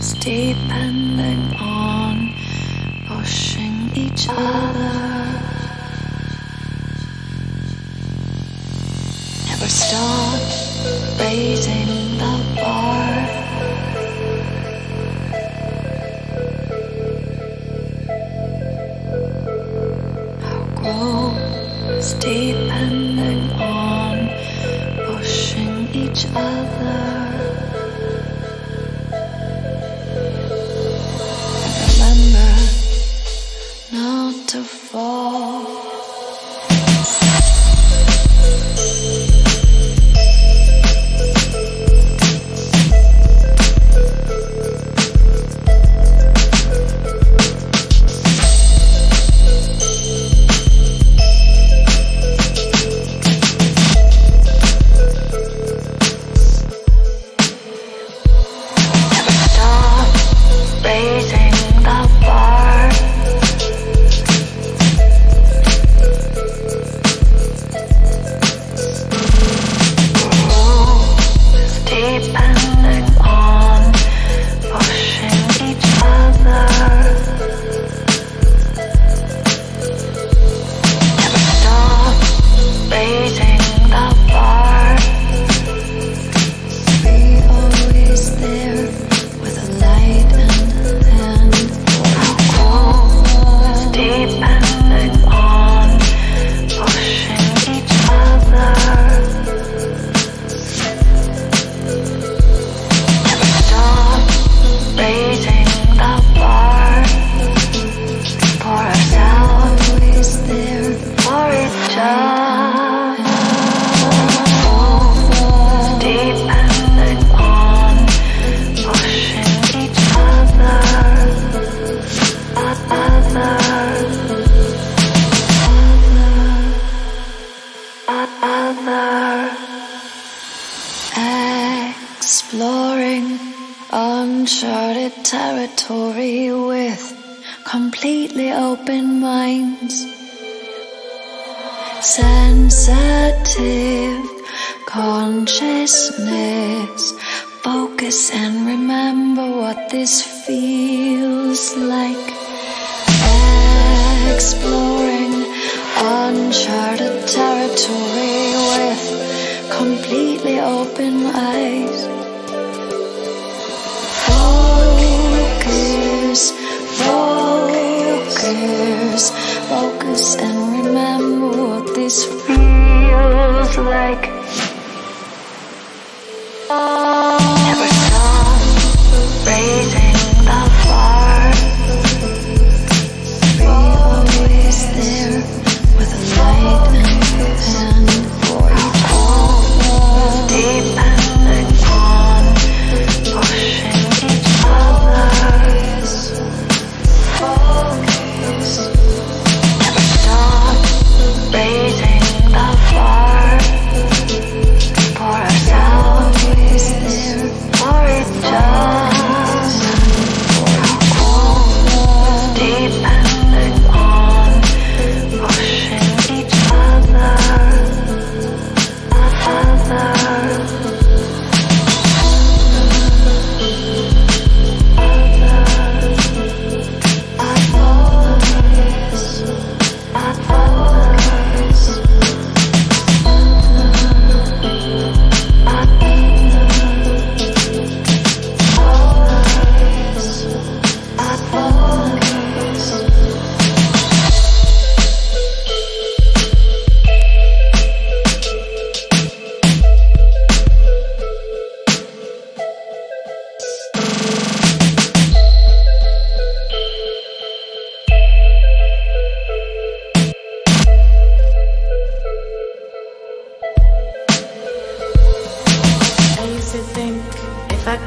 is depending on pushing each other. Never stop raising the bar. Depending on pushing each other. Uncharted territory with completely open minds sensitive consciousness. Focus and remember what this feels like. Exploring uncharted territory with completely open eyes. Focus, focus, focus and remember what this feels like. Oh.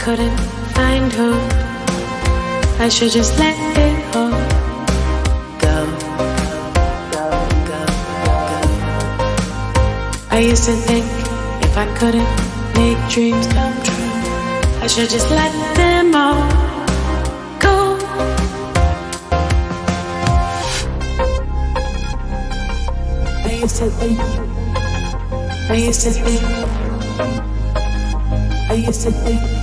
Couldn't find who, I should just let it all go. Go, go, go. I used to think if I couldn't make dreams come true, I should just let them all go. I used to think, I used to think. I used to think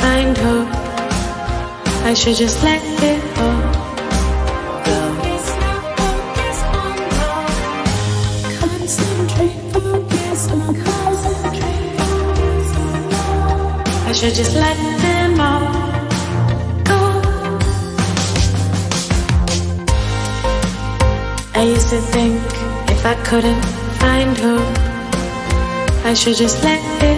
find hope. I should just let it all go. Concentrate, focus on concentrate. I should just let them all go. I used to think if I couldn't find hope, I should just let it.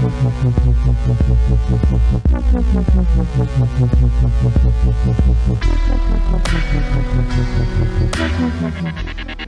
Thank you.